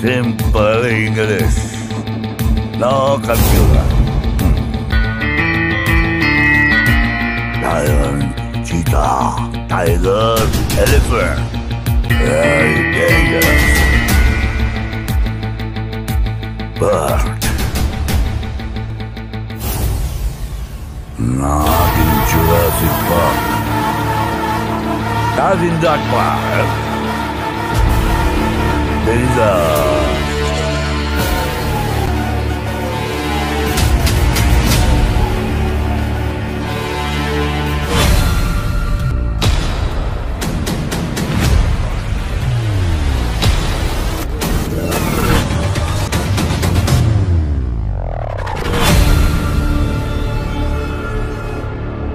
Simple English. No computer. Hmm. Lion, cheetah, tiger, elephant. Very dangerous. Bird. Not in Jurassic Park. Not in that park. There is a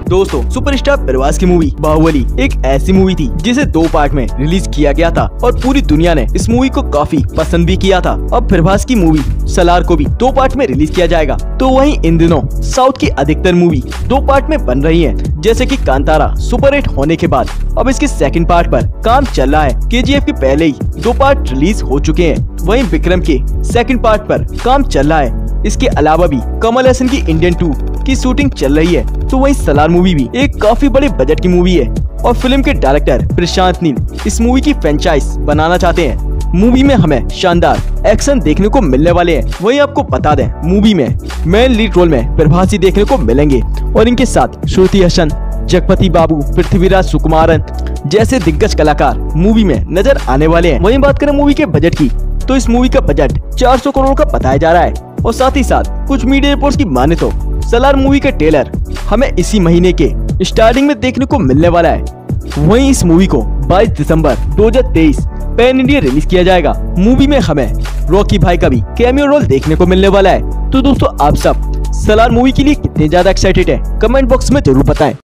दोस्तों superstar Prabhas की movie Baahubali एक ऐसी movie थी जिसे दो part में release किया गया था और पूरी दुनिया ने इस मूवी को काफ़ी पसंद भी किया था। अब प्रभास की मूवी सलार को भी दो पार्ट में रिलीज़ किया जाएगा। तो वहीं इन दिनों साउथ की अधिकतर मूवी दो पार्ट में बन रही है, जैसे की कांतारा सुपर हिट होने के बाद। अब इसके सेकंड पार्ट पर काम चल रहा है। के के पहले ही दो पार्ट रिलीज़ हो चुके हैं। वहीं विक्रम के सेकंड पार्ट पर काम चल रहा है। इसके अलावा भी कमल हसन की इंडियन टू की शूटिंग चल रही है। तो वही सलार मूवी भी एक काफ़ी बड़े बजट की मूवी है। और फ़िल्म के डायरेक्टर प्रशांत नील इस मूवी की फ्रेंचाइज बनाना चाहते हैं। मूवी में हमें शानदार एक्शन देखने को मिलने वाले हैं। वही आपको बता दें मूवी में मेन लीड रोल में प्रभासी देखने को मिलेंगे। और इनके साथ श्रुति हसन, जगपति बाबू, पृथ्वीराज सुकुमारन जैसे दिग्गज कलाकार मूवी में नज़र आने वाले हैं। वहीं बात करें मूवी के बजट की तो इस मूवी का बजट 400 करोड़ का बताया जा रहा है। और साथ ही साथ कुछ मीडिया रिपोर्ट की माने तो सलार मूवी का ट्रेलर हमें इसी महीने के स्टार्टिंग में देखने को मिलने वाला है। वहीं इस मूवी को 22 दिसंबर 2023 पैन इंडिया रिलीज़ किया जाएगा। मूवी में हमें रॉकी भाई का भी कैमियो रोल देखने को मिलने वाला है। तो दोस्तों, आप सब सलार मूवी के लिए कितने ज़्यादा एक्साइटेड है? कमेंट बॉक्स में ज़रूर बताएँ।